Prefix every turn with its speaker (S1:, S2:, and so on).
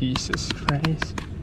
S1: Jesus Christ.